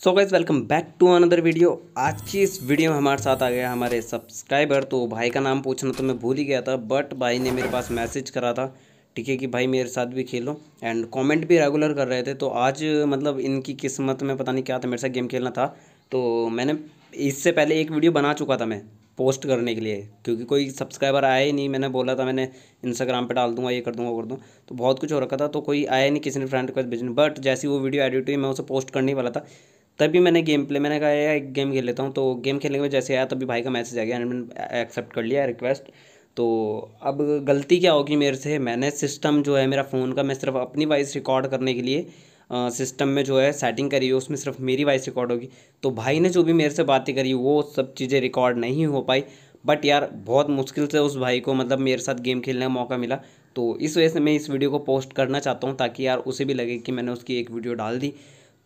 So guys welcome back to another video आज की इस वीडियो में हमारे साथ आ गया हमारे सब्सक्राइबर तो भाई का नाम पूछना तो मैं भूल ही गया था बट भाई ने मेरे पास मैसेज करा था। ठीक है कि भाई मेरे साथ भी खेलो। एंड कमेंट भी रेगुलर कर रहे थे। तो आज मतलब इनकी किस्मत में पता नहीं क्या था, मेरे साथ गेम खेलना था। तो मैंने इससे पहले एक वीडियो बना चुका था मैं पोस्ट करने के लिए। क्योंकि कोई सब्सक्राइबर आया ही नहीं। मैंने बोला था, मैंने इंस्टाग्राम पे डाल दूँगा, ये कर दूँगा, वो कर दूँ तो बहुत कुछ हो रखा था। तो कोई आया नहीं किसी ने फ्रेंड रिक्वेस्ट भेजने। बट जैसी वो वीडियो एडिट हुई, मैं उसे पोस्ट करने वाला था। तभी मैंने गेम प्ले मैंने कहा, यार, एक गेम खेल लेता हूँ। तो गेम खेलने में जैसे आया, तभी भाई का मैसेज आ गया मैंने एक्सेप्ट कर लिया रिक्वेस्ट तो अब गलती क्या होगी मेरे से? मैंने सिस्टम जो है मेरा फ़ोन का, मैं सिर्फ़ अपनी वॉइस रिकॉर्ड करने के लिए सिस्टम में जो है सेटिंग करी है, उसमें सिर्फ़ मेरी वॉइस रिकॉर्ड होगी। तो भाई ने जो भी मेरे से बातें करी, वो सब चीज़ें रिकॉर्ड नहीं हो पाई। बट यार, बहुत मुश्किल से उस भाई को मतलब मेरे साथ गेम खेलने का मौका मिला। तो इस वजह से मैं इस वीडियो को पोस्ट करना चाहता हूँ, ताकि यार उसे भी लगे कि मैंने उसकी एक वीडियो डाल दी।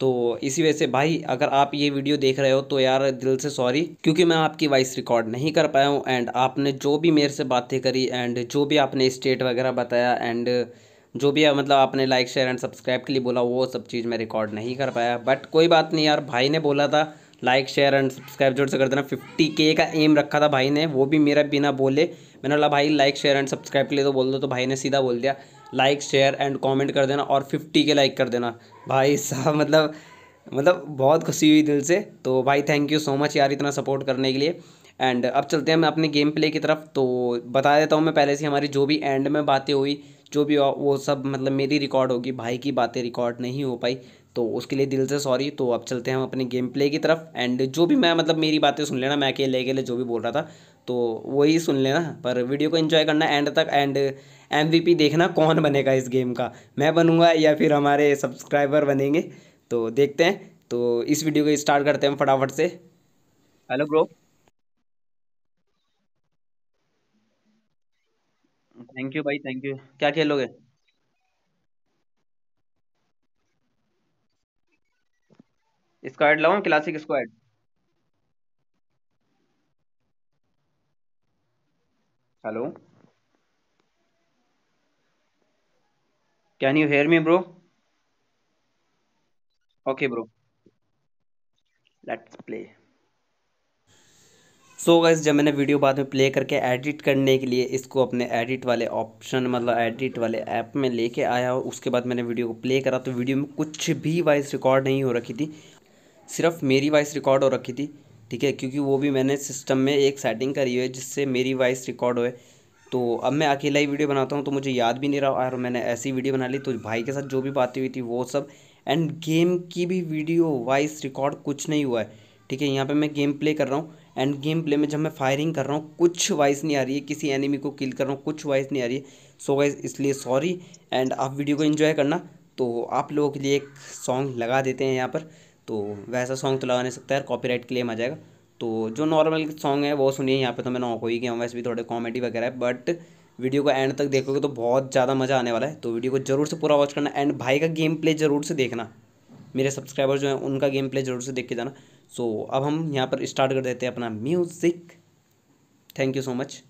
तो इसी वजह से भाई, अगर आप ये वीडियो देख रहे हो तो यार दिल से सॉरी क्योंकि मैं आपकी वॉइस रिकॉर्ड नहीं कर पाया हूँ एंड आपने जो भी मेरे से बातें करी एंड जो भी आपने स्टेट वगैरह बताया एंड जो भी है मतलब आपने लाइक शेयर एंड सब्सक्राइब के लिए बोला, वो सब चीज़ मैं रिकॉर्ड नहीं कर पाया। बट कोई बात नहीं यार, भाई ने बोला था लाइक शेयर एंड सब्सक्राइब ज़ोर से कर देना। फिफ्टी के का एम रखा था भाई ने, वो भी मेरा बिना बोले। मैंने बोला, भाई लाइक शेयर एंड सब्सक्राइब के लिए तो बोल दो तो भाई ने सीधा बोल दिया। लाइक शेयर एंड कमेंट कर देना और फिफ्टी के लाइक कर देना। भाई साहब मतलब मतलब बहुत खुशी हुई दिल से। तो भाई थैंक यू सो मच यार इतना सपोर्ट करने के लिए। एंड अब चलते हैं मैं अपने गेम प्ले की तरफ़। तो बता देता हूँ मैं पहले से हमारी जो भी एंड में बातें हुई, जो भी वो सब मतलब मेरी रिकॉर्ड होगी। भाई की बातें रिकॉर्ड नहीं हो पाई। तो उसके लिए दिल से सॉरी तो अब चलते हैं हम अपने गेम प्ले की तरफ़। एंड जो भी मैं मतलब मेरी बातें सुन लेना, मैं अकेले अकेले जो भी बोल रहा था तो वही सुन लेना। पर वीडियो को एंजॉय करना एंड तक एंड एमवीपी देखना कौन बनेगा इस गेम का। मैं बनूँगा या फिर हमारे सब्सक्राइबर बनेंगे। तो देखते हैं। तो इस वीडियो को स्टार्ट करते हैं फटाफट से। हेलो ब्रो थैंक यू भाई थैंक यू क्या खेलोगे? स्क्वाड लाऊं classic squad hello can you hear me bro okay bro let's play so guys जब मैंने वीडियो बाद में प्ले करके एडिट करने के लिए इसको अपने एडिट वाले ऑप्शन मतलब एडिट वाले ऐप में लेके आया उसके बाद मैंने वीडियो को प्ले करा तो वीडियो में कुछ भी वॉइस रिकॉर्ड नहीं हो रखी थी। सिर्फ़ मेरी वॉइस रिकॉर्ड हो रखी थी, ठीक है? क्योंकि वो भी मैंने सिस्टम में एक सेटिंग करी हुई है जिससे मेरी वॉइस रिकॉर्ड होए। तो अब मैं अकेला ही वीडियो बनाता हूँ तो मुझे याद भी नहीं रहा और मैंने ऐसी वीडियो बना ली। तो भाई के साथ जो भी बातें हुई थी, वो सब। एंड गेम की भी वीडियो वॉइस रिकॉर्ड कुछ नहीं हुआ है, ठीक है? यहाँ पे मैं गेम प्ले कर रहा हूँ एंड गेम प्ले में जब मैं फायरिंग कर रहा हूँ, कुछ वॉइस नहीं आ रही है। किसी एनिमी को किल कर रहा हूँ, कुछ वॉइस नहीं आ रही है। सो वाइज इसलिए सॉरी एंड आप वीडियो को इन्जॉय करना। तो आप लोगों के लिए एक सॉन्ग लगा देते हैं यहाँ पर। तो वैसा सॉन्ग तो लगा नहीं सकता है कॉपीराइट क्लेम आ जाएगा। तो जो नॉर्मल सॉन्ग है, वो सुनिए, यहाँ पे तो मैं नॉक हो ही हूँ वैसे भी थोड़े कॉमेडी वगैरह है बट वीडियो को एंड तक देखोगे तो बहुत ज़्यादा मज़ा आने वाला है। तो वीडियो को ज़रूर से पूरा वॉच करना एंड भाई का गेम प्ले ज़रूर से देखना। मेरे सब्सक्राइबर जो हैं, उनका गेम प्ले ज़रूर से देख के जाना। सो अब हम यहाँ पर स्टार्ट कर देते हैं अपना music thank you so much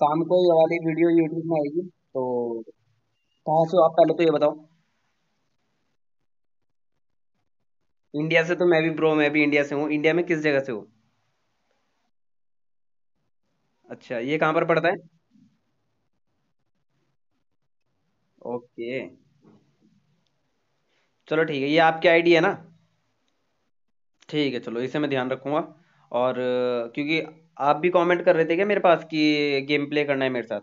शाम को ये वाली वीडियो यूट्यूब में आएगी तो कहाँ से आप पहले तो ये बताओ। इंडिया से तो मैं भी ब्रो मैं भी इंडिया से हूँ। इंडिया में किस जगह से हो? अच्छा ये कहाँ पर पड़ता है? ओके चलो ठीक है, ये आपकी आईडी है ना? ठीक है, चलो, इसे मैं ध्यान रखूँगा। और, क्योंकि आप भी कमेंट कर रहे थे क्या मेरे पास कि गेम प्ले करना है मेरे साथ?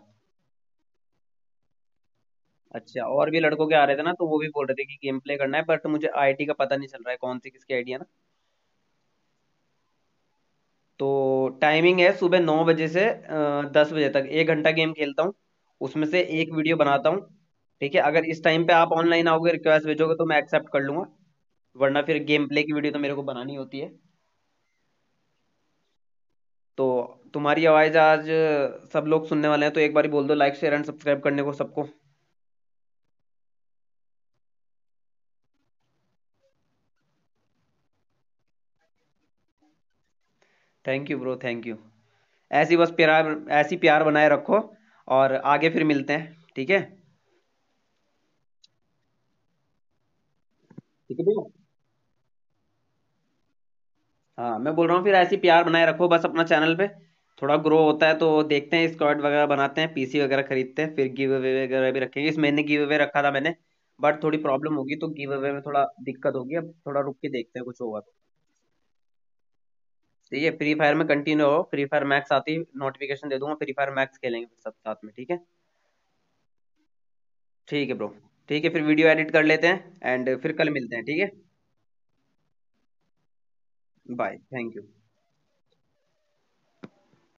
अच्छा और भी लड़कों के आ रहे थे ना तो वो भी बोल रहे थे कि गेम प्ले करना है बट मुझे आईडी का पता नहीं चल रहा है, कौन सी किसकी आईडी है ना। तो टाइमिंग है सुबह नौ बजे से दस बजे तक, एक घंटा गेम खेलता हूँ, उसमें से एक वीडियो बनाता हूँ, ठीक है? अगर इस टाइम पे आप ऑनलाइन आओगे रिक्वेस्ट भेजोगे तो मैं एक्सेप्ट कर लूँगा, वरना फिर गेम प्ले की वीडियो तो मेरे को बनानी होती है। तो तुम्हारी आवाज़ आज सब लोग सुनने वाले हैं तो एक बार बोल दो लाइक शेयर एंड सब्सक्राइब करने को सबको। Thank you bro thank you ऐसी बस प्यार, ऐसी प्यार बनाए रखो, और आगे फिर मिलते हैं, ठीक है? ठीक है हाँ मैं बोल रहा हूँ, फिर ऐसी प्यार बनाए रखो, बस अपना चैनल पे। थोड़ा ग्रो होता है तो देखते हैं स्क्वाड वगैरह बनाते हैं पीसी वगैरह खरीदते हैं, फिर गिव अवे वगैरह भी रखेंगे। इस महीने गिव अवे रखा था मैंने बट थोड़ी प्रॉब्लम होगी तो गिव अवे में थोड़ा दिक्कत होगी। अब थोड़ा रुक के देखते हैं कुछ होगा तो। ठीक है फ्री फायर में कंटिन्यू हो फ्री फायर मैक्स आती नोटिफिकेशन दे दूँगा फ्री फायर मैक्स खेलेंगे सब साथ में, ठीक है? ठीक है ब्रो ठीक है, फिर वीडियो एडिट कर लेते हैं एंड फिर कल मिलते हैं, ठीक है? Bye thank you